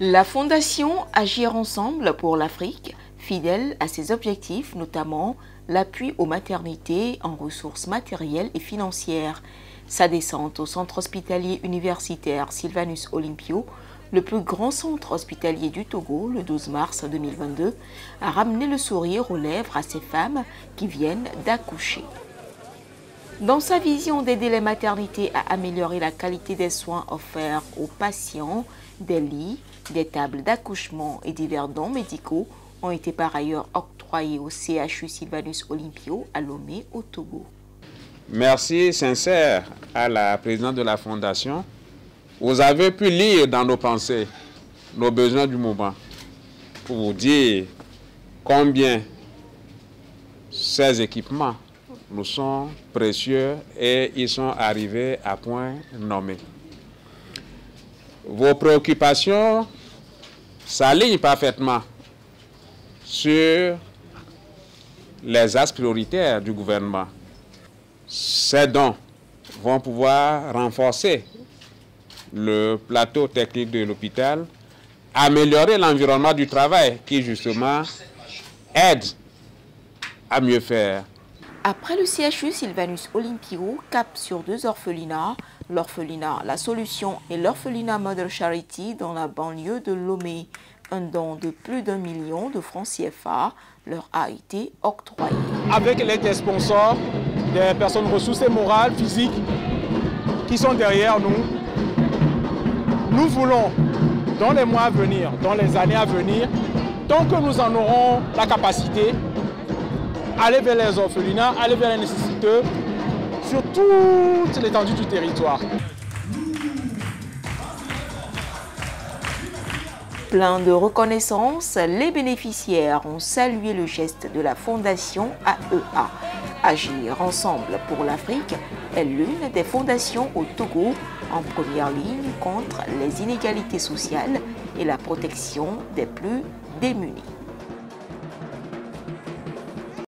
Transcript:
La fondation Agir ensemble pour l'Afrique, fidèle à ses objectifs, notamment l'appui aux maternités en ressources matérielles et financières. Sa descente au centre hospitalier universitaire Sylvanus Olympio, le plus grand centre hospitalier du Togo, le 12 mars 2022, a ramené le sourire aux lèvres à ces femmes qui viennent d'accoucher. Dans sa vision d'aider les maternités à améliorer la qualité des soins offerts aux patients, des lits, des tables d'accouchement et divers dons médicaux ont été par ailleurs octroyés au CHU Sylvanus Olympio à Lomé au Togo. Merci sincère à la présidente de la fondation. Vous avez pu lire dans nos pensées nos besoins du moment pour vous dire combien ces équipements nous sont précieux et ils sont arrivés à point nommé. Vos préoccupations s'alignent parfaitement sur les axes prioritaires du gouvernement. Ces dons vont pouvoir renforcer le plateau technique de l'hôpital, améliorer l'environnement du travail qui justement aide à mieux faire. Après le CHU Sylvanus Olympio, cap sur deux orphelinats, l'orphelinat La Solution et l'orphelinat Mother Charity dans la banlieue de Lomé. Un don de plus d'un million de francs CFA leur a été octroyé. Avec l'aide des sponsors, des personnes ressources et morales, physiques, qui sont derrière nous, nous voulons, dans les mois à venir, dans les années à venir, tant que nous en aurons la capacité, aller vers les orphelinats, aller vers les nécessiteux, sur toute l'étendue du territoire. Plein de reconnaissance, les bénéficiaires ont salué le geste de la Fondation AEA. Agir ensemble pour l'Afrique est l'une des fondations au Togo en première ligne contre les inégalités sociales et la protection des plus démunis.